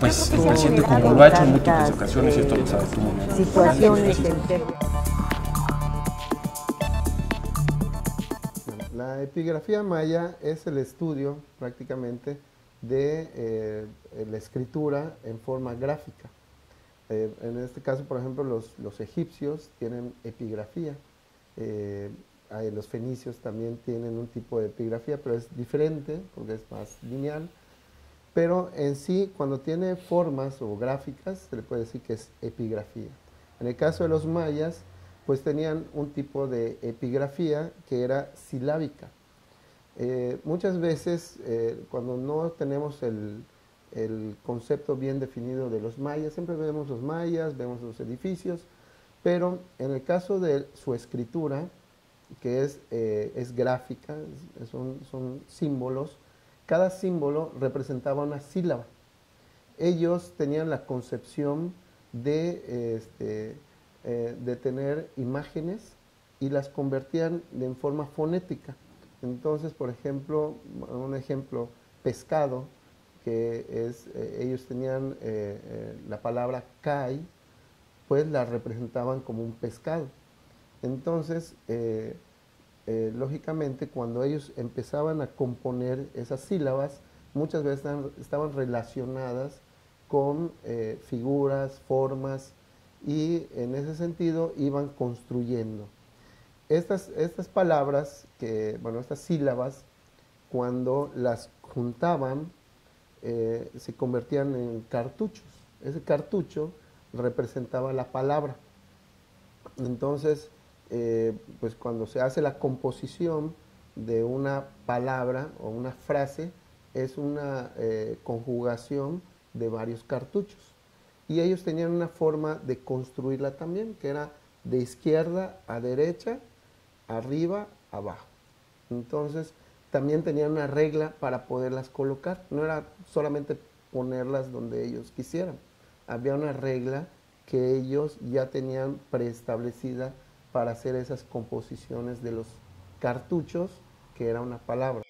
pues reciente como lo ha hecho en múltiples ocasiones y esto lo sabes tú muy bien. situaciones La epigrafía maya es el estudio prácticamente de eh, la escritura en forma gráfica. Eh, en este caso, por ejemplo, los, los egipcios tienen epigrafía, eh, los fenicios también tienen un tipo de epigrafía, pero es diferente porque es más lineal. Pero en sí, cuando tiene formas o gráficas, se le puede decir que es epigrafía. En el caso de los mayas, pues tenían un tipo de epigrafía que era silábica. Eh, muchas veces, eh, cuando no tenemos el, concepto bien definido de los mayas, siempre vemos los mayas, vemos los edificios, pero en el caso de su escritura, que es, eh, gráfica, son símbolos, cada símbolo representaba una sílaba. Ellos tenían la concepción de, este, eh, de tener imágenes y las convertían en forma fonética. Entonces, por ejemplo, un ejemplo, pescado, que es, eh, ellos tenían eh, la palabra kai, pues la representaban como un pescado. Entonces, eh, lógicamente, cuando ellos empezaban a componer esas sílabas, muchas veces estaban, estaban relacionadas con eh, figuras, formas, y en ese sentido iban construyendo. Estas, estas palabras, que, bueno, estas sílabas, cuando las juntaban, eh, se convertían en cartuchos. Ese cartucho representaba la palabra. Entonces, eh, pues cuando se hace la composición de una palabra o una frase, es una eh, conjugación de varios cartuchos. Y ellos tenían una forma de construirla también, que era de izquierda a derecha, arriba, abajo. Entonces, también tenían una regla para poderlas colocar. No era solamente ponerlas donde ellos quisieran. Había una regla que ellos ya tenían preestablecida para hacer esas composiciones de los cartuchos, que era una palabra.